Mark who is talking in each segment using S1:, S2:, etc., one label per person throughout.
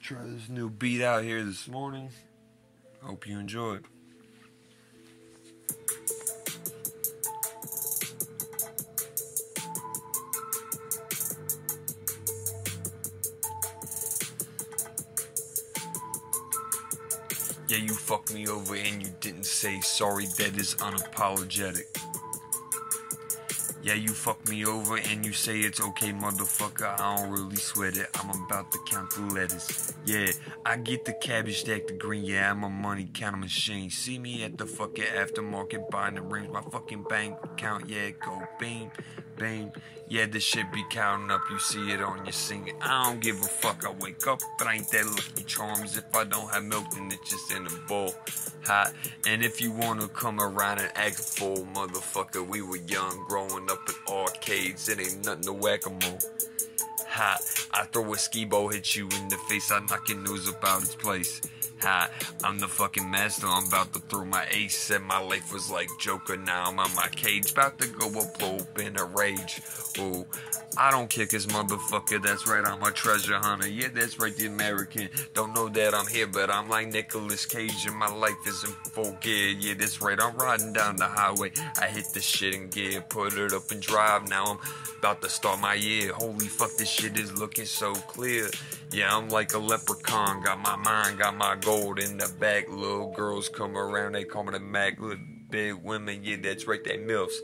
S1: Try this new beat out here this morning. Hope you enjoy it. Yeah, you fucked me over and you didn't say sorry, that is unapologetic. Yeah, you fuck me over and you say it's okay, motherfucker. I don't really sweat it. I'm about to count the letters. Yeah, I get the cabbage stack the green. Yeah, I'm a money counter machine. See me at the fucking aftermarket buying the rings. My fucking bank account, yeah, go beam, beam. Yeah, this shit be counting up. You see it on your singing. I don't give a fuck. I wake up, but I ain't that lucky charms. If I don't have milk, then it's just in a bowl. Hot. And if you wanna come around and act full, motherfucker, we were young, growing up arcades. It ain't nothing to whack a mole. Hot. I throw a skibo, hit you in the face. I knock your news about its place. I'm the fucking master. I'm about to throw my ace. Said my life was like Joker. Now I'm on my cage. About to go up, up in a rage. Ooh. I don't kick his motherfucker, that's right, I'm a treasure hunter. Yeah, that's right, the American. Don't know that I'm here, but I'm like Nicolas Cage and my life is in full gear. Yeah, that's right, I'm riding down the highway. I hit the shit in gear, put it up and drive. Now I'm about to start my year. Holy fuck, this shit is looking so clear. Yeah, I'm like a leprechaun, got my mind, got my gold in the back. Little girls come around, they call me the Mac. Little big women, yeah, that's right, they MILFs.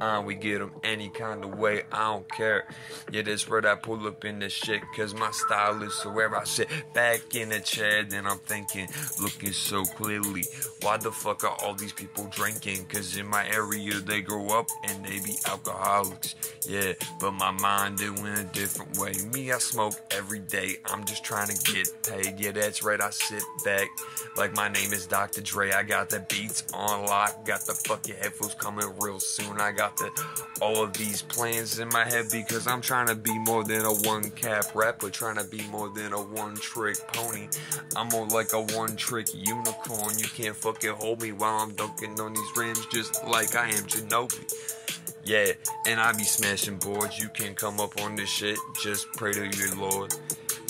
S1: Uh, we get them any kind of way, I don't care. Yeah, that's right, I pull up in this shit, cause my style is so where I sit back in the chair, then I'm thinking, looking so clearly, why the fuck are all these people drinking? Cause in my area, they grow up and they be alcoholics. Yeah, but my mind, it went a different way. Me, I smoke every day, I'm just trying to get paid. Yeah, that's right, I sit back, like my name is Dr. Dre. I got the beats on lock, got the fucking headphones coming real soon. I got all of these plans in my head because I'm trying to be more than a one cap rapper, trying to be more than a one trick pony. I'm more like a one trick unicorn. You can't fucking hold me while I'm dunking on these rims just like I am Ginobili. Yeah, and I be smashing boards. You can come up on this shit, just pray to your Lord.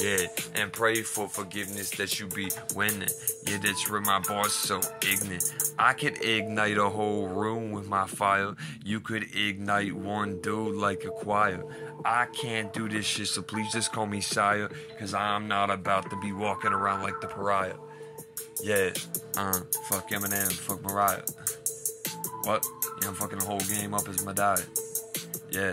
S1: Yeah, and pray for forgiveness that you be winning. Yeah, that's where my boss so ignorant. I could ignite a whole room with my fire. You could ignite one dude like a choir. I can't do this shit, so please just call me sire, cause I'm not about to be walking around like the pariah. Yeah, uh, fuck Eminem, fuck Mariah. What? Yeah, I'm fucking the whole game up as my diet. Yeah.